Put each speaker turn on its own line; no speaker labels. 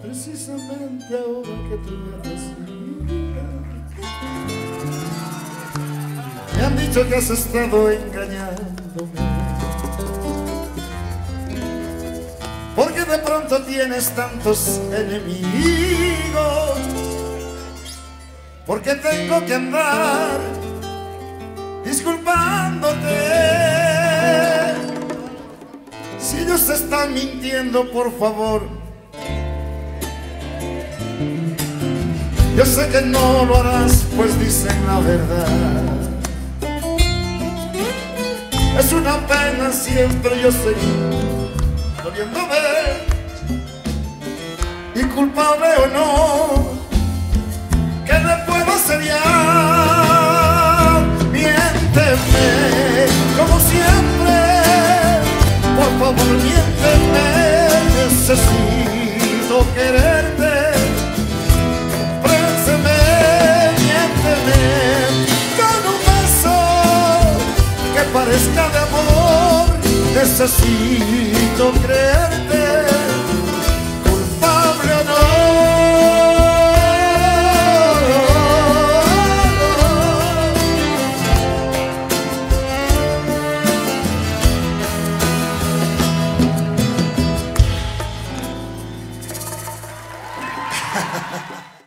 Precisamente ahora que te me Me han dicho que has estado engañándome. Porque de pronto tienes tantos enemigos. Porque tengo que andar disculpando Si ellos están mintiendo, por favor. Yo sé que no lo harás, pues dicen la verdad. Es una pena siempre yo seguir doliéndome y culpable o no, necesito quererte. Prénseme, miénteme, con un beso que parezca de amor, necesito creerte. Yeah.